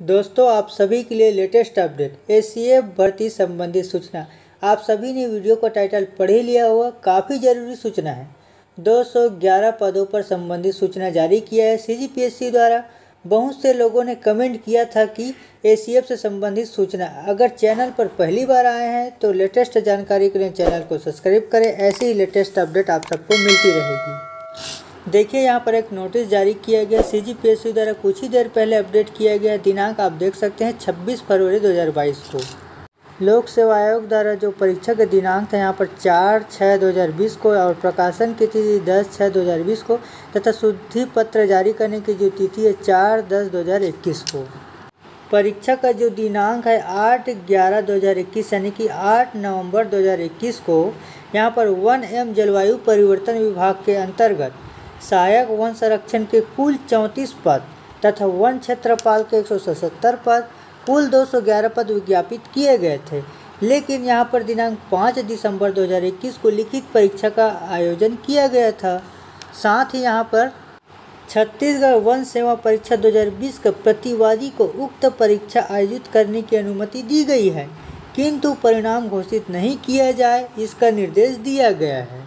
दोस्तों, आप सभी के लिए लेटेस्ट अपडेट ए भर्ती संबंधी सूचना। आप सभी ने वीडियो का टाइटल पढ़ ही लिया हुआ काफ़ी ज़रूरी सूचना है। 211 पदों पर संबंधित सूचना जारी किया है सीजीपीएससी द्वारा। बहुत से लोगों ने कमेंट किया था कि ए से संबंधित सूचना अगर चैनल पर पहली बार आए हैं तो लेटेस्ट जानकारी के लिए चैनल को सब्सक्राइब करें। ऐसे ही लेटेस्ट अपडेट आप सबको मिलती रहेगी। देखिए, यहाँ पर एक नोटिस जारी किया गया। सी जी पी एस सी द्वारा कुछ ही देर पहले अपडेट किया गया दिनांक आप देख सकते हैं 26 फरवरी 2022 को। लोक सेवा आयोग द्वारा जो परीक्षा का दिनांक था, यहाँ पर चार छः दो हज़ार बीस को और प्रकाशन की तिथि दस छः दो हज़ार बीस को तथा शुद्धि पत्र जारी करने की जो तिथि है, चार दस दो हज़ार इक्कीस को। परीक्षा का जो दिनांक है, आठ ग्यारह दो हज़ार इक्कीस, यानी कि आठ नवंबर दो हज़ार इक्कीस को, यहाँ पर वन एम जलवायु परिवर्तन विभाग के अंतर्गत सहायक वन संरक्षण के कुल चौंतीस पद तथा वन क्षेत्रपाल के एक सौ सतहत्तर पद, कुल 211 पद विज्ञापित किए गए थे। लेकिन यहाँ पर दिनांक 5 दिसंबर 2021 को लिखित परीक्षा का आयोजन किया गया था। साथ ही यहाँ पर छत्तीसगढ़ वन सेवा परीक्षा 2020 के प्रतिवादी को उक्त परीक्षा आयोजित करने की अनुमति दी गई है, किंतु परिणाम घोषित नहीं किया जाए, इसका निर्देश दिया गया है।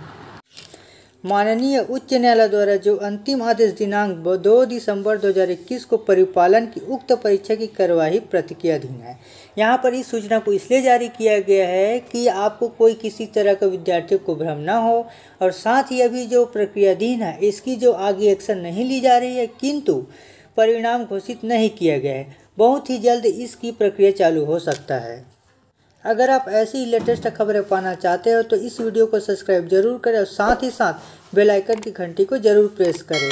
माननीय उच्च न्यायालय द्वारा जो अंतिम आदेश दिनांक दो दिसंबर 2021 को परिपालन की उक्त परीक्षा की कार्यवाही प्रतिक्रियाधीन है। यहाँ पर इस सूचना को इसलिए जारी किया गया है कि आपको कोई किसी तरह का विद्यार्थियों को भ्रम ना हो और साथ ही अभी जो प्रक्रियाधीन है, इसकी जो आगे एक्शन नहीं ली जा रही है, किंतु परिणाम घोषित नहीं किया गया है। बहुत ही जल्द इसकी प्रक्रिया चालू हो सकता है। अगर आप ऐसी लेटेस्ट खबरें पाना चाहते हो तो इस वीडियो को सब्सक्राइब ज़रूर करें और साथ ही साथ बेल आइकन की घंटी को ज़रूर प्रेस करें।